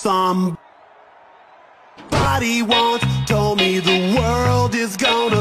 Somebody once told me the world is gonna